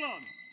Hold on.